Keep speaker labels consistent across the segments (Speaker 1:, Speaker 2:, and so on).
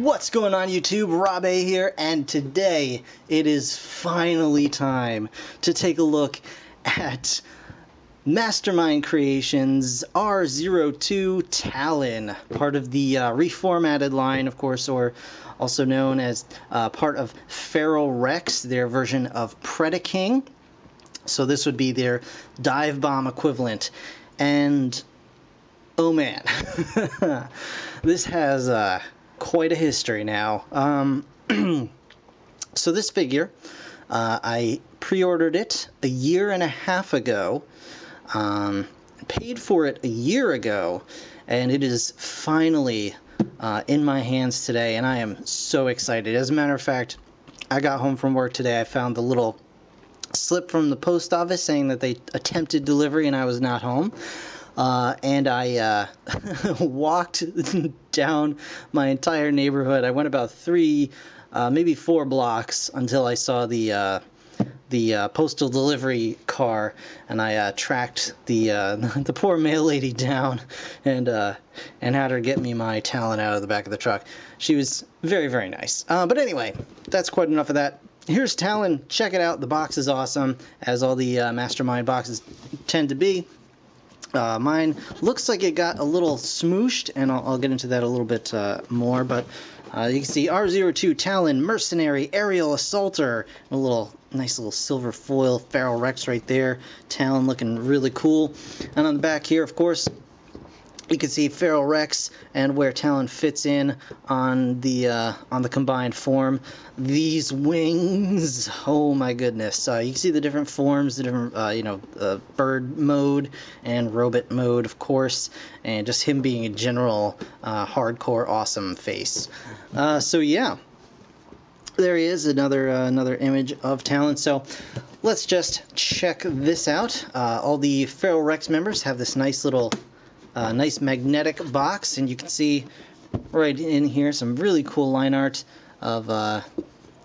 Speaker 1: What's going on YouTube? Rob A here, and today it is finally time to take a look at Mastermind Creations R02 Talon, part of the uh, reformatted line, of course, or also known as uh, part of Feral Rex, their version of Predaking. So this would be their Divebomb equivalent. And oh man, this has uh, quite a history now. Um, so this figure, uh, I pre-ordered it a year and a half ago, um, paid for it a year ago, and it is finally uh, in my hands today, and I am so excited. As a matter of fact, I got home from work today. I found the little slip from the post office saying that they attempted delivery and I was not home. Uh, and I uh, walked down my entire neighborhood. I went about three, uh, maybe four blocks until I saw the uh, the uh, postal delivery car, and I uh, tracked the the poor mail lady down and and had her get me my Talon out of the back of the truck. She was very very nice. but anyway, that's quite enough of that here's Talon. Check it out. The box is awesome, as all the uh, Mastermind boxes tend to be. Uh, mine looks like it got a little smooshed, and I'll, I'll get into that a little bit uh, more. But uh, you can see R02 Talon, Mercenary, Aerial Assaulter, a little nice little silver foil Feral Rex right there. Talon looking really cool. And on the back here, of course, you can see Feral Rex and where Talon fits in on the uh, on the combined form. These wings, oh my goodness! Uh, you can see the different forms, the different uh, you know uh, bird mode and robot mode, of course, and just him being a general uh, hardcore awesome face. Uh, so yeah, there he is, another another image of Talon. So let's just check this out. all the Feral Rex members have this nice little a nice magnetic box, and you can see right in here some really cool line art of uh,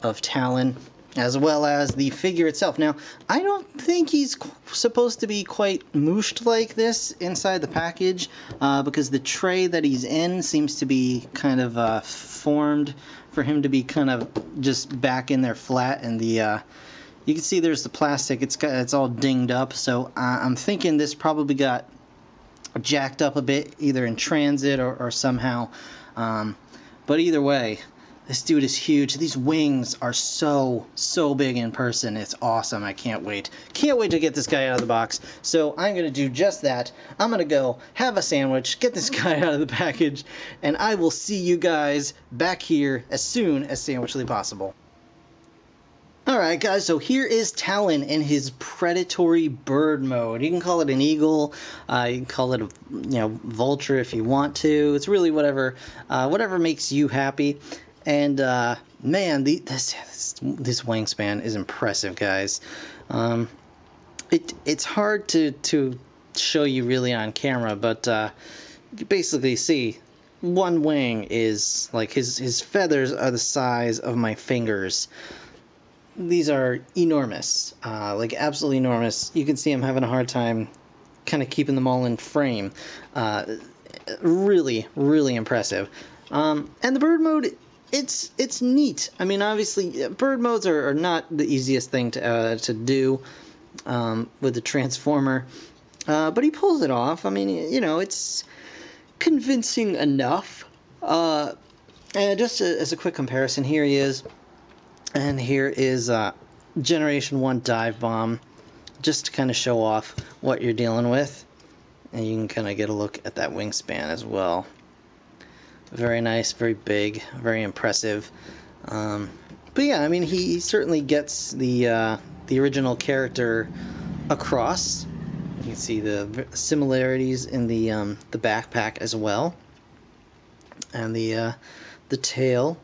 Speaker 1: of Talon, as well as the figure itself. Now, I don't think he's supposed to be quite mooshed like this inside the package, uh, because the tray that he's in seems to be kind of uh, formed for him to be kind of just back in there flat, and the uh, you can see there's the plastic. It's got, it's all dinged up, so I'm thinking this probably got jacked up a bit, either in transit or, or somehow. Um, but either way, this dude is huge. These wings are so, so big in person. It's awesome. I can't wait. Can't wait to get this guy out of the box. So I'm going to do just that. I'm going to go have a sandwich, get this guy out of the package, and I will see you guys back here as soon as sandwichly possible. Alright guys, so here is Talon in his predatory bird mode. You can call it an eagle, uh, you can call it a you know vulture if you want to. It's really whatever uh, whatever makes you happy. And uh, man, the, this, this, this wingspan is impressive, guys. Um, it it's hard to to show you really on camera, but uh, you basically see one wing is like his his feathers are the size of my fingers these are enormous, uh, like absolutely enormous. You can see I'm having a hard time kind of keeping them all in frame. Uh, really, really impressive. Um, and the bird mode, it's it's neat. I mean, obviously, bird modes are, are not the easiest thing to uh, to do um, with the transformer, uh, but he pulls it off. I mean, you know, it's convincing enough. Uh, and just a, as a quick comparison, here he is and here is uh, Generation 1 Divebomb, just to kind of show off what you're dealing with. And you can kind of get a look at that wingspan as well. Very nice, very big, very impressive. Um, but yeah, I mean, he, certainly gets the uh, the original character across. You can see the similarities in the um, the backpack as well, and the uh, the tail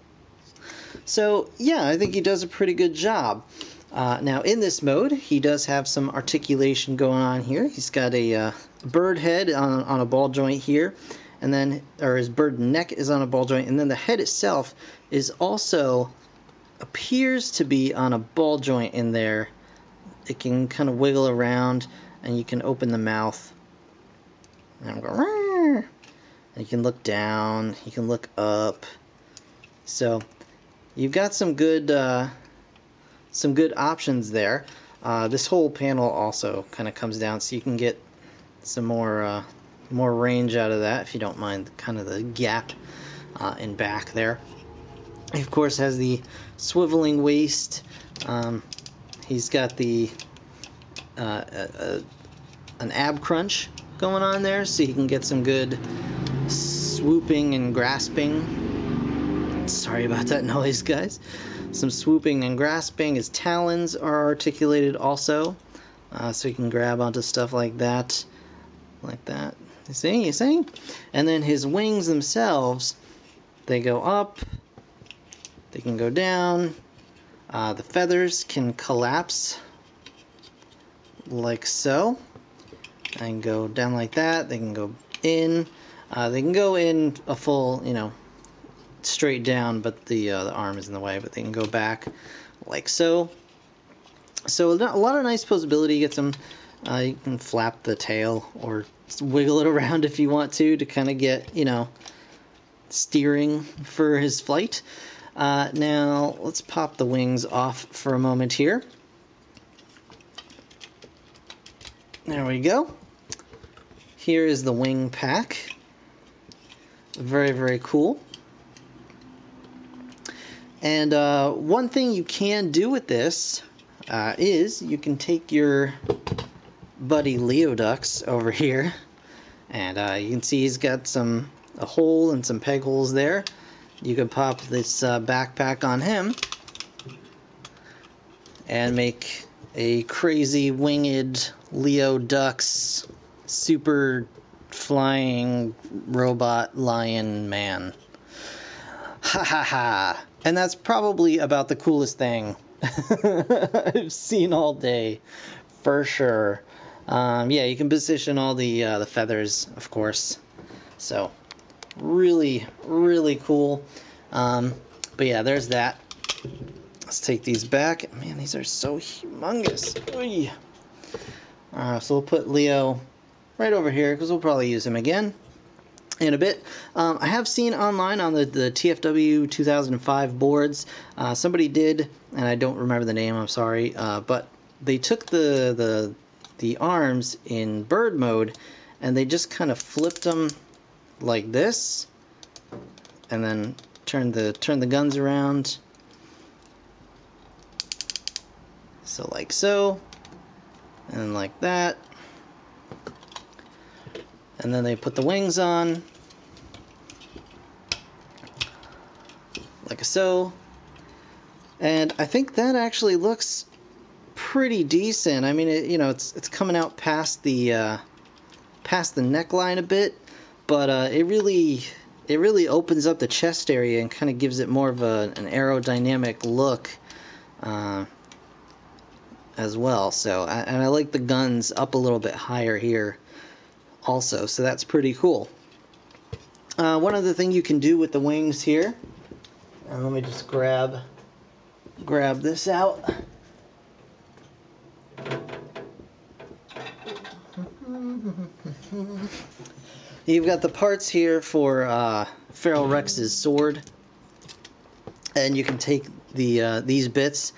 Speaker 1: so yeah, I think he does a pretty good job. Uh, now in this mode, he does have some articulation going on here. He's got a uh, bird head on, on a ball joint here, and then, or his bird neck is on a ball joint, and then the head itself is also appears to be on a ball joint in there. It can kind of wiggle around, and you can open the mouth. And I'm going, and you can look down, you can look up. So you've got some good uh, some good options there. Uh, this whole panel also kind of comes down so you can get some more uh, more range out of that if you don't mind kind of the gap uh, in back there. He of course has the swiveling waist. Um, he's got the uh, an ab crunch going on there so you can get some good swooping and grasping. Sorry about that noise, guys. Some swooping and grasping. His talons are articulated also, uh, so he can grab onto stuff like that, like that. You see, you see? And then his wings themselves, they go up, they can go down. Uh, the feathers can collapse like so and go down like that. They can go in. Uh, they can go in a full, you know, straight down, but the uh, the arm is in the way. But they can go back like so. So a lot of nice posability. You get some. Uh, you can flap the tail or wiggle it around if you want to to kind of get you know steering for his flight. Uh, now let's pop the wings off for a moment here. There we go. Here is the wing pack. Very, very cool. And uh, one thing you can do with this uh, is you can take your buddy Leodux over here, and uh, you can see he's got some a hole and some peg holes there. You can pop this uh, backpack on him and make a crazy winged Leo Leodux super flying robot lion man. Ha ha ha. And that's probably about the coolest thing I've seen all day, for sure. Um, yeah, you can position all the uh, the feathers, of course. So, really, really cool. Um, but yeah, there's that. Let's take these back. Man, these are so humongous. Uh, so we'll put Leo right over here because we'll probably use him again in a bit. Um, I have seen online on the, the TFW 2005 boards, uh, somebody did, and I don't remember the name, I'm sorry, uh, but they took the, the, the arms in bird mode and they just kind of flipped them like this and then turned the, turned the guns around. So like so, and like that and then they put the wings on. Like a so. And I think that actually looks pretty decent. I mean it, you know it's it's coming out past the uh, past the neckline a bit but uh, it really it really opens up the chest area and kind of gives it more of a, an aerodynamic look uh, as well. So I, and I like the guns up a little bit higher here also, so that's pretty cool. Uh, one other thing you can do with the wings here, and let me just grab grab this out. You've got the parts here for uh, Feral Rex's sword, and you can take the uh, these bits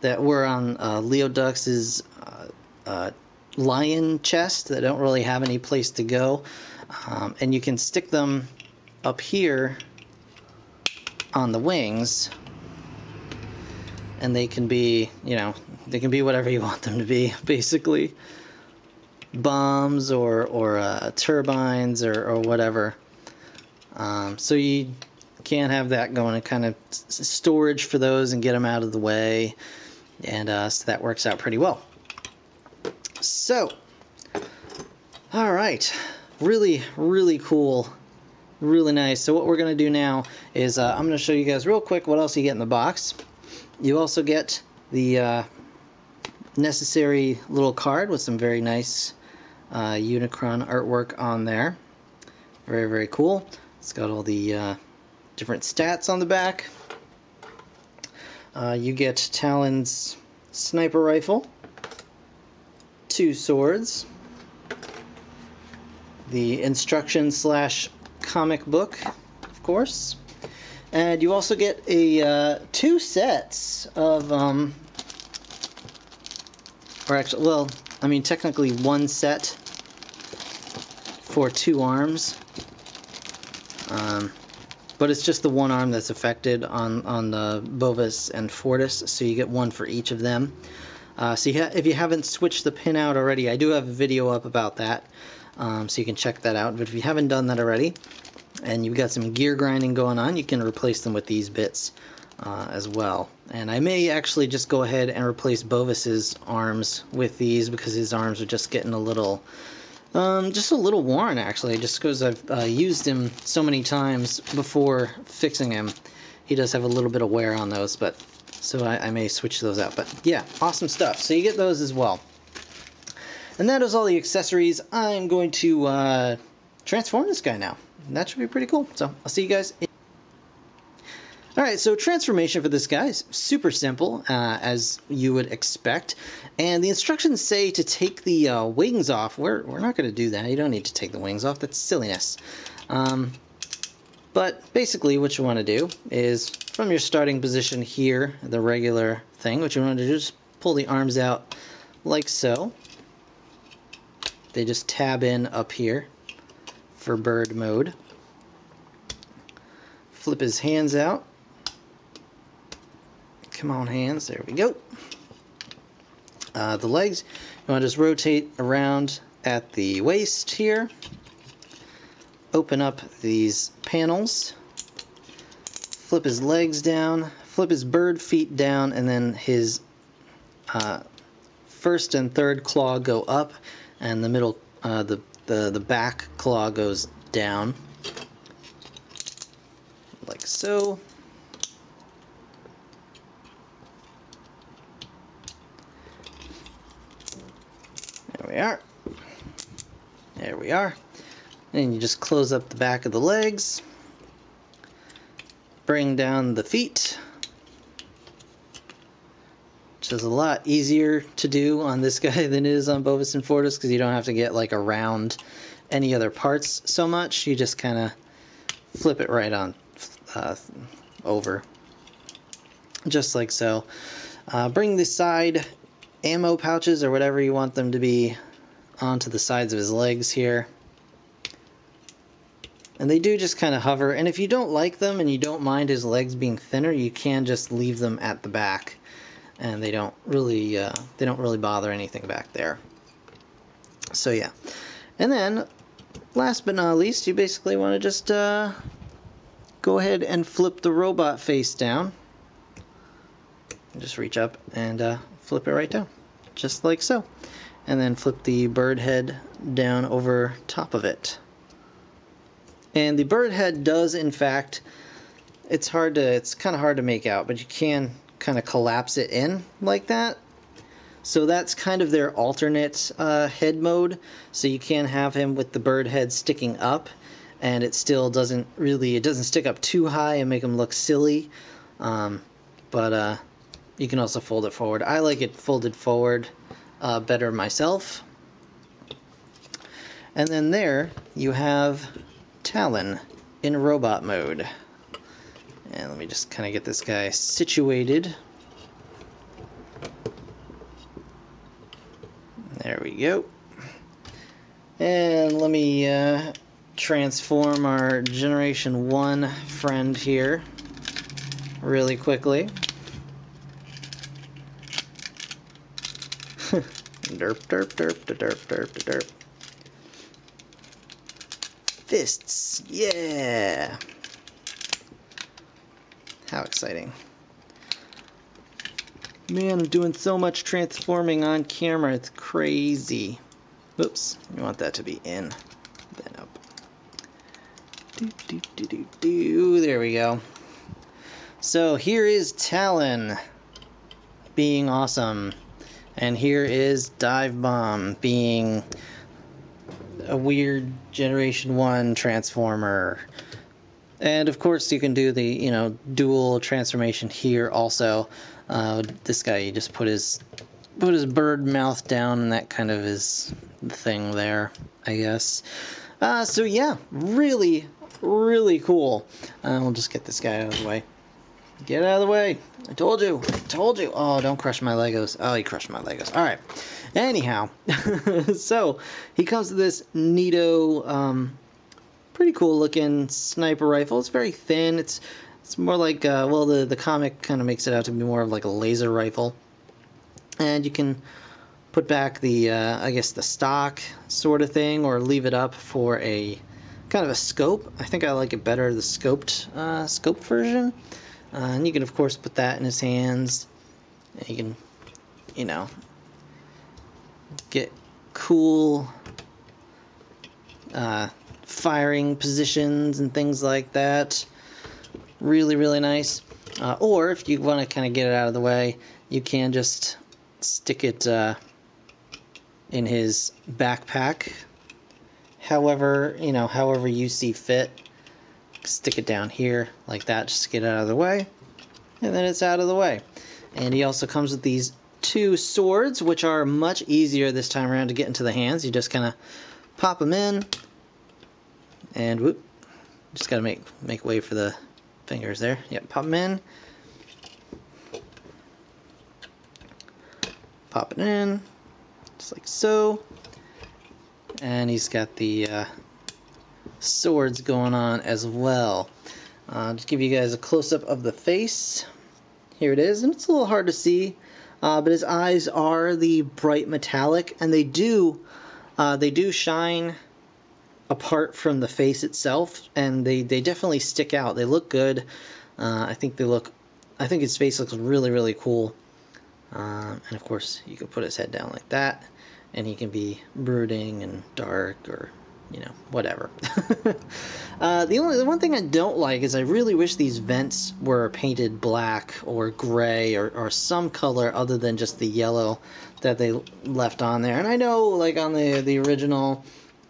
Speaker 1: that were on uh, Leodux's uh, uh lion chest that don't really have any place to go. Um, and you can stick them up here on the wings and they can be, you know, they can be whatever you want them to be, basically. Bombs or, or uh, turbines or, or whatever. Um, so you can't have that going and kind of storage for those and get them out of the way. And uh, so that works out pretty well. So, all right, really, really cool, really nice. So what we're to do now is uh, I'm to show you guys real quick what else you get in the box. You also get the uh, necessary little card with some very nice uh, Unicron artwork on there. Very, very cool. It's got all the uh, different stats on the back. Uh, you get Talon's sniper rifle two swords, the instruction slash comic book, of course, And you also get a uh, two sets of, um, or actually, well, I mean technically one set for two arms. Um, but it's just the one arm that's affected on, on the Bovis and Fortis, so you get one for each of them. Uh, so you if you haven't switched the pin out already, I do have a video up about that, um, so you can check that out. But if you haven't done that already, and you've got some gear grinding going on, you can replace them with these bits uh, as well. And I may actually just go ahead and replace Bovis's arms with these because his arms are just getting a little, um, just a little worn actually, just because I've uh, used him so many times before fixing him. He does have a little bit of wear on those, but so I, I may switch those out. But yeah, awesome stuff. So you get those as well. And that is all the accessories. I'm going to uh, transform this guy now. That should be pretty cool. So I'll see you guys. Alright, so transformation for this guy is super simple, uh, as you would expect. And the instructions say to take the uh, wings off. We're, we're not going to do that. You don't need to take the wings off. That's silliness. Um, but basically what you want to do is from your starting position here, the regular thing, what you want to do is pull the arms out like so. They just tab in up here for bird mode. Flip his hands out. Come on, hands. There we go. Uh, the legs, you want to just rotate around at the waist here. Open up these panels. Flip his legs down. Flip his bird feet down, and then his uh, first and third claw go up, and the middle, uh, the the the back claw goes down, like so. There we are. There we are. And you just close up the back of the legs. Bring down the feet. Which is a lot easier to do on this guy than it is on Bovis and Fortis because you don't have to get like around any other parts so much. You just kind of flip it right on uh, over. Just like so. Uh, bring the side ammo pouches or whatever you want them to be onto the sides of his legs here. And they do just kind of hover. And if you don't like them and you don't mind his legs being thinner, you can just leave them at the back. And they don't really, uh, they don't really bother anything back there. So yeah. And then, last but not least, you basically want to just uh, go ahead and flip the robot face down. Just reach up and uh, flip it right down, just like so. And then flip the bird head down over top of it. And the bird head does, in fact, it's hard to, it's kind of hard to make out, but you can kind of collapse it in like that. So that's kind of their alternate uh, head mode. So you can have him with the bird head sticking up, and it still doesn't really, it doesn't stick up too high and make him look silly. Um, but uh, you can also fold it forward. I like it folded forward uh, better myself. And then there you have Talon in robot mode. And let me just kind of get this guy situated. There we go. And let me uh, transform our Generation 1 friend here really quickly. derp, derp, derp, derp, derp, derp. Fists, yeah! How exciting. Man, I'm doing so much transforming on camera, it's crazy. Oops, you want that to be in, then up. Do, do, do, do, do. There we go. So here is Talon being awesome. And here is Divebomb being a weird Generation 1 transformer. And of course you can do the, you know, dual transformation here also. Uh, this guy, you just put his put his bird mouth down and that kind of is the thing there, I guess. Uh, so yeah, really really cool. Uh, we'll just get this guy out of the way. Get out of the way. I told you. I told you. Oh, don't crush my Legos. Oh, he crushed my Legos. All right. Anyhow, so he comes to this Nito, um, pretty cool looking sniper rifle. It's very thin. It's it's more like uh, well, the the comic kind of makes it out to be more of like a laser rifle, and you can put back the uh, I guess the stock sort of thing, or leave it up for a kind of a scope. I think I like it better the scoped uh, scoped version. Uh, and you can, of course, put that in his hands. And you can, you know, get cool uh, firing positions and things like that. Really, really nice. Uh, or if you want to kind of get it out of the way, you can just stick it uh, in his backpack. However, you know, however you see fit stick it down here like that just to get it out of the way and then it's out of the way. And he also comes with these two swords which are much easier this time around to get into the hands. You just kind of pop them in and whoop just gotta make make way for the fingers there. Yep pop them in. Pop it in just like so. And he's got the uh, swords going on as well. Uh, just give you guys a close-up of the face. Here it is, and it's a little hard to see, uh, but his eyes are the bright metallic, and they do uh, they do shine apart from the face itself, and they, they definitely stick out. They look good. Uh, I think they look. I think his face looks really really cool. Uh, and of course, you can put his head down like that, and he can be brooding and dark or you know, whatever. uh, the only the one thing I don't like is I really wish these vents were painted black or gray or, or some color other than just the yellow that they left on there. And I know, like on the the original,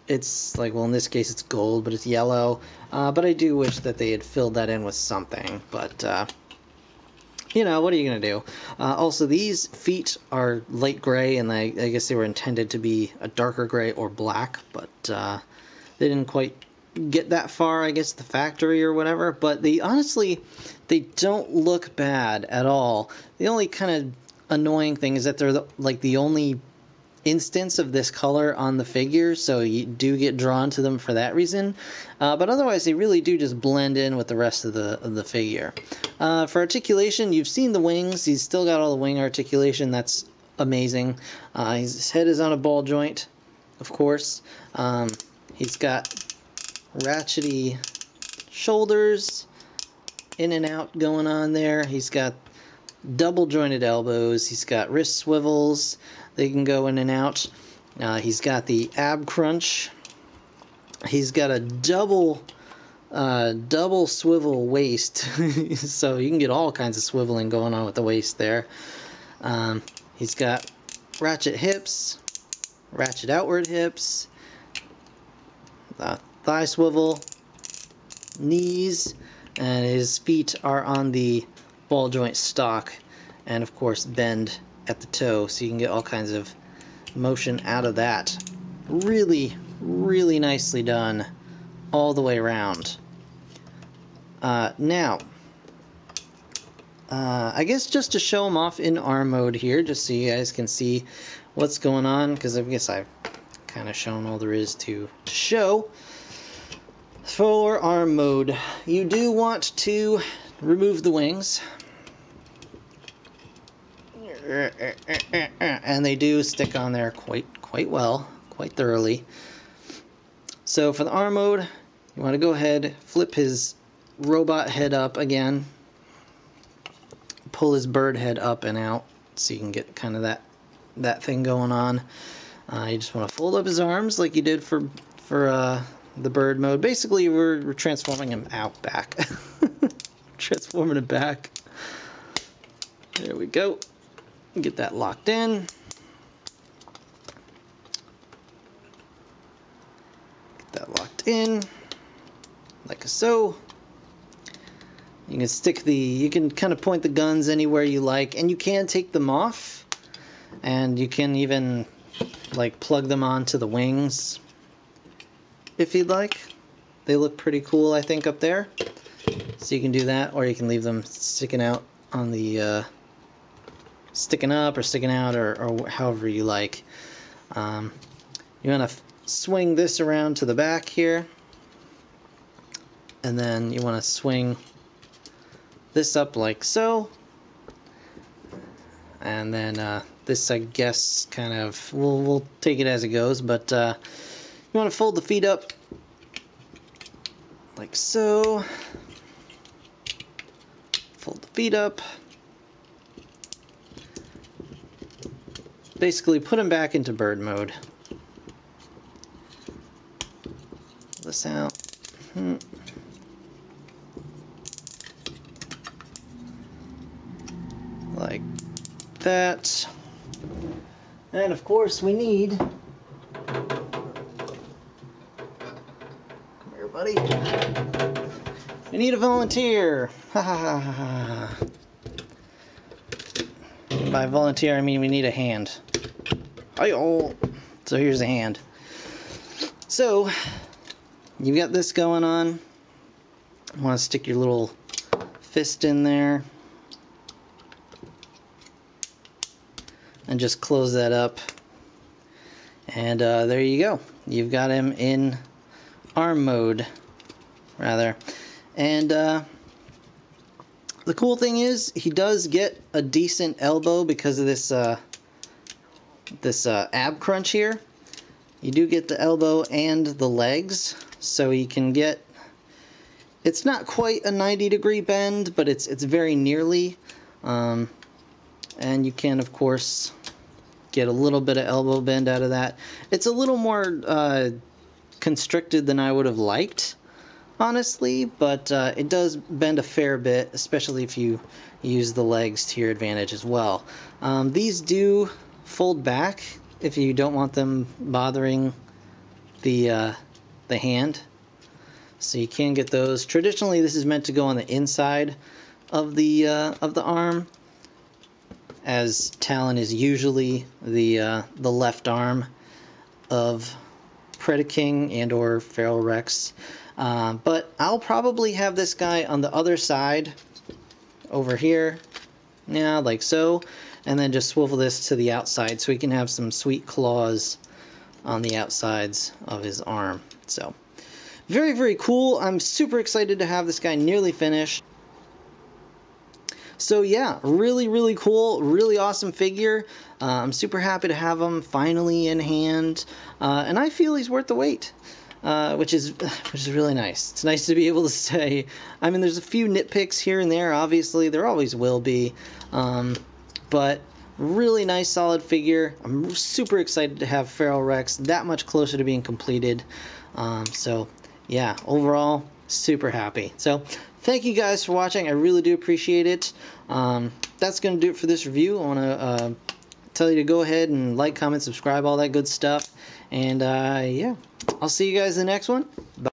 Speaker 1: it's like well in this case it's gold, but it's yellow. Uh, but I do wish that they had filled that in with something. But uh, you know, what are you going to do? Uh, also, these feet are light gray, and I, I, guess they were intended to be a darker gray or black, but uh, they didn't quite get that far, I guess, the factory or whatever. But they honestly, they don't look bad at all. The only kind of annoying thing is that they're the, like the only instance of this color on the figure, so you do get drawn to them for that reason. Uh, but otherwise, they really do just blend in with the rest of the of the figure. Uh, for articulation, you've seen the wings. He's still got all the wing articulation. That's amazing. Uh, his head is on a ball joint, of course. Um, he's got ratchety shoulders in and out going on there. He's got double jointed elbows. He's got wrist swivels. They can go in and out. Uh, he's got the ab crunch. He's got a double uh, double swivel waist, so you can get all kinds of swiveling going on with the waist there. Um, he's got ratchet hips, ratchet outward hips, uh, thigh swivel, knees, and his feet are on the ball joint stock and of course bend at the toe so you can get all kinds of motion out of that. Really, really nicely done all the way around. Uh, now, uh, I guess just to show them off in arm mode here, just so you guys can see what's going on, because I guess I've kind of shown all there is to, to show. For arm mode, you do want to remove the wings Eh, eh, eh, and they do stick on there quite quite well, quite thoroughly. So for the arm mode, you want to go ahead, flip his robot head up again, pull his bird head up and out so you can get kind of that that thing going on. Uh, you just want to fold up his arms like you did for for uh, the bird mode. Basically, we're, we're transforming him out back. transforming him back. There we go. Get that locked in. Get that locked in, like so. You can stick the, you can kind of point the guns anywhere you like, and you can take them off, and you can even like plug them onto the wings if you'd like. They look pretty cool, I think, up there. So you can do that, or you can leave them sticking out on the, uh, sticking up or sticking out, or, or however you like. Um, you want to swing this around to the back here, and then you want to swing this up like so, and then uh, this I guess kind of we'll we'll take it as it goes, but uh, you want to fold the feet up like so. Fold the feet up. Basically, put them back into bird mode. This out. Hmm. Like that. And of course, we need. Come here, buddy. We need a volunteer. Ha ha ha ha ha. By volunteer, I mean we need a hand. Oh, so here's the hand. So, you've got this going on. You want to stick your little fist in there. And just close that up. And uh, there you go. You've got him in arm mode, rather. And uh, the cool thing is, he does get a decent elbow because of this uh, this uh, ab crunch here. You do get the elbow and the legs, so you can get. It's not quite a 90 degree bend, but it's it's very nearly. Um, and you can, of course, get a little bit of elbow bend out of that. It's a little more uh, constricted than I would have liked, honestly, but uh, it does bend a fair bit, especially if you use the legs to your advantage as well. Um, these do fold back if you don't want them bothering the uh, the hand. So you can get those. Traditionally, this is meant to go on the inside of the uh, of the arm, as Talon is usually the uh, the left arm of Predaking and or Feral Rex. Uh, but I'll probably have this guy on the other side over here. Yeah, like so. And then just swivel this to the outside so he can have some sweet claws on the outsides of his arm. So, very, very cool. I'm super excited to have this guy nearly finished. So yeah, really, really cool, really awesome figure. Uh, I'm super happy to have him finally in hand, uh, and I feel he's worth the wait. Uh, which is which is really nice. It's nice to be able to say. I mean, there's a few nitpicks here and there. Obviously, there always will be, um, but really nice, solid figure. I'm super excited to have Feral Rex that much closer to being completed. Um, so yeah, overall, super happy. So thank you guys for watching. I really do appreciate it. Um, that's going to do it for this review. I want to uh, tell you to go ahead and like, comment, subscribe, all that good stuff. And uh, yeah, I'll see you guys in the next one. Bye.